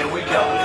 Here we go.